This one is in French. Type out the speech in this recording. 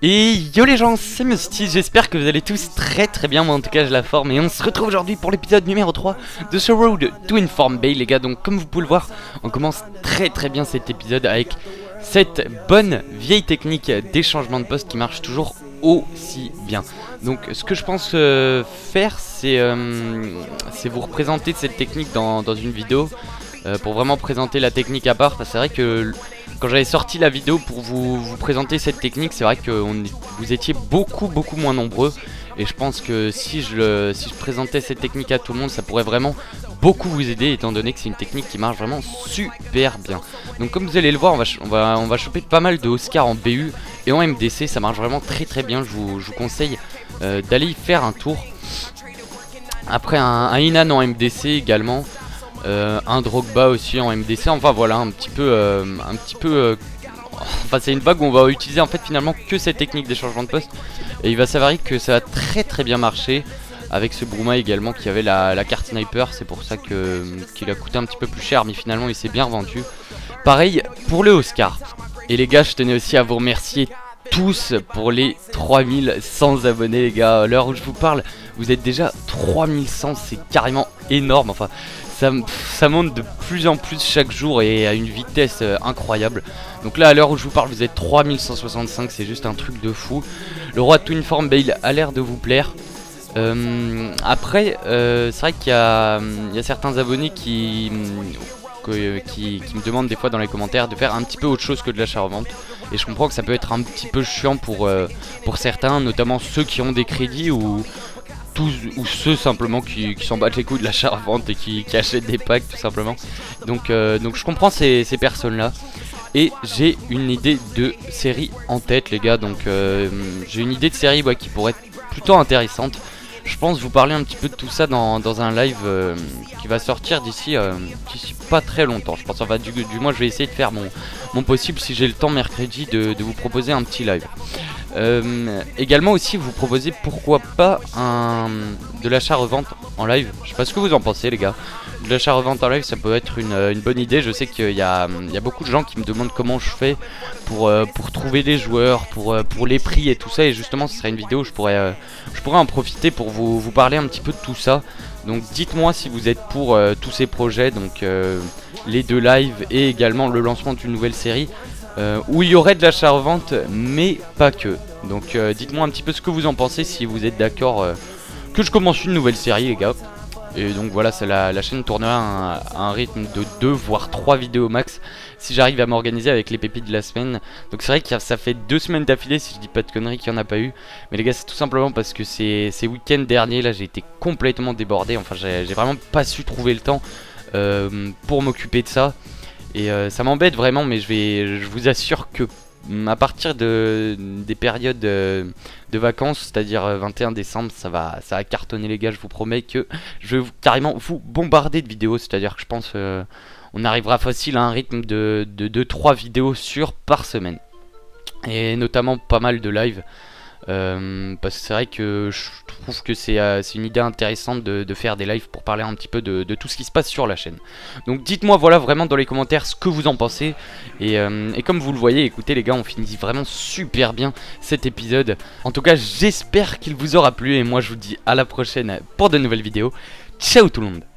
Et yo les gens, c'est Musty, j'espère que vous allez tous très très bien, moi en tout cas j'ai la forme Et on se retrouve aujourd'hui pour l'épisode numéro 3 de ce Road to Inform Bay les gars Donc comme vous pouvez le voir, on commence très très bien cet épisode avec cette bonne vieille technique des changements de poste qui marche toujours aussi bien Donc ce que je pense euh, faire c'est euh, vous représenter cette technique dans, dans une vidéo euh, pour vraiment présenter la technique à part. C'est vrai que quand j'avais sorti la vidéo pour vous, présenter cette technique, c'est vrai que vous étiez beaucoup beaucoup moins nombreux. Et je pense que si je, si je présentais cette technique à tout le monde, ça pourrait vraiment beaucoup vous aider étant donné que c'est une technique qui marche vraiment super bien. Donc comme vous allez le voir, on va, choper pas mal de Oscar en BU et en MDC, ça marche vraiment très très bien. Je vous, conseille euh, d'aller y faire un tour. Après un, un Inan en MDC également. Euh, un Drogba aussi en MDC. Enfin voilà, un petit peu, euh, un petit peu. Euh, enfin c'est une vague où on va utiliser en fait finalement que cette technique des changements de poste. Et il va s'avérer que ça a très très bien marché avec ce Bruma également qui avait la, carte sniper. C'est pour ça qu'il a coûté un petit peu plus cher, mais finalement il s'est bien revendu. Pareil pour le Oscar. Et les gars, je tenais aussi à vous remercier tous pour les 3100 abonnés les gars. L'heure où je vous parle, vous êtes déjà 3100, c'est carrément énorme. Enfin, ça, monte de plus en plus chaque jour et à une vitesse euh, incroyable. Donc là à l'heure où je vous parle vous êtes 3165 c'est juste un truc de fou. Le roi Twin Form Bale a l'air de vous plaire. Euh, après euh, c'est vrai qu'il y, a certains abonnés qui, qui, me demandent des fois dans les commentaires de faire un petit peu autre chose que de l'achat-revente. Et je comprends que ça peut être un petit peu chiant pour, pour certains, notamment ceux qui ont des crédits ou, ou ceux simplement qui, s'en battent les couilles de la vente et qui, achètent des packs tout simplement. Donc, euh, donc je comprends ces, personnes là. Et j'ai une idée de série en tête les gars. Donc euh, j'ai une idée de série qui pourrait être plutôt intéressante. Je pense vous parler un petit peu de tout ça dans, un live euh, qui va sortir d'ici pas très longtemps. Je pense enfin du, du moins je vais essayer de faire mon, mon possible si j'ai le temps mercredi de vous proposer un petit live. Euh, également aussi vous proposez pourquoi pas un de l'achat-revente en live. Je sais pas ce que vous en pensez les gars. De l'achat-revente en live ça peut être une, bonne idée. Je sais qu'il y, a, beaucoup de gens qui me demandent comment je fais pour, euh, trouver des joueurs, pour, euh, pour les prix et tout ça. Et justement ce serait une vidéo où je pourrais, je pourrais en profiter pour vous, vous parler un petit peu de tout ça. Donc dites-moi si vous êtes pour tous ces projets, donc les deux lives et également le lancement d'une nouvelle série. Euh, où il y aurait de l'achat-revente, mais pas que. Donc euh, dites-moi un petit peu ce que vous en pensez, si vous êtes d'accord euh, que je commence une nouvelle série les gars. Et donc voilà, la, chaîne tournera à un, rythme de 2 voire 3 vidéos max si j'arrive à m'organiser avec les pépites de la semaine. Donc c'est vrai que ça fait 2 semaines d'affilée si je dis pas de conneries qu'il n'y en a pas eu. Mais les gars c'est tout simplement parce que ces week-ends derniers là j'ai été complètement débordé. Enfin j'ai vraiment pas su trouver le temps pour m'occuper de ça. Et euh, ça m'embête vraiment, mais je, vous assure que à partir de, des périodes euh, de vacances, c'est-à-dire 21 euh, décembre, ça va, ça va cartonner les gars, je vous promets que je vais carrément vous bombarder de vidéos, c'est-à-dire que je pense on arrivera facile à un rythme de 2-3 vidéos sur par semaine. Et notamment pas mal de live. Euh, parce que c'est vrai que je trouve que c'est euh, une idée intéressante de, faire des lives pour parler un petit peu de, tout ce qui se passe sur la chaîne. Donc dites-moi voilà vraiment dans les commentaires ce que vous en pensez. Et, euh, et, comme vous le voyez, écoutez les gars, on finit vraiment super bien cet épisode. En tout cas, j'espère qu'il vous aura plu et moi je vous dis à la prochaine pour de nouvelles vidéos. Ciao tout le monde